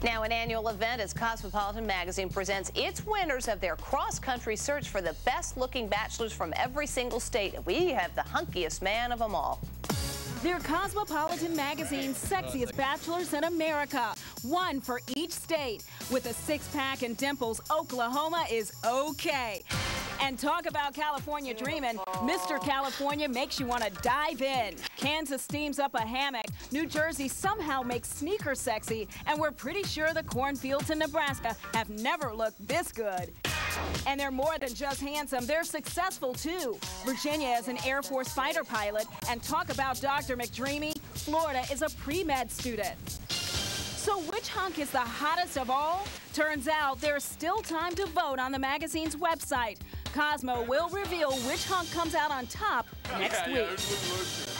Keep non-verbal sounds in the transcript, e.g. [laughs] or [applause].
Now, an annual event as Cosmopolitan Magazine presents its winners of their cross-country search for the best-looking bachelors from every single state. We have the hunkiest man of them all. They're Cosmopolitan Magazine's sexiest bachelors in America, one for each state. With a six-pack and dimples, Oklahoma is okay. And talk about California dreaming. Mr. California makes you want to dive in. Kansas steams up a hammock. New Jersey somehow makes sneakers sexy. And we're pretty sure the cornfields in Nebraska have never looked this good. And they're more than just handsome, they're successful too. Virginia is an Air Force fighter pilot. And talk about Dr. McDreamy, Florida is a pre-med student. So which hunk is the hottest of all? Turns out there's still time to vote on the magazine's website. Cosmo will reveal which hunk comes out on top [laughs] next yeah, week. Yeah,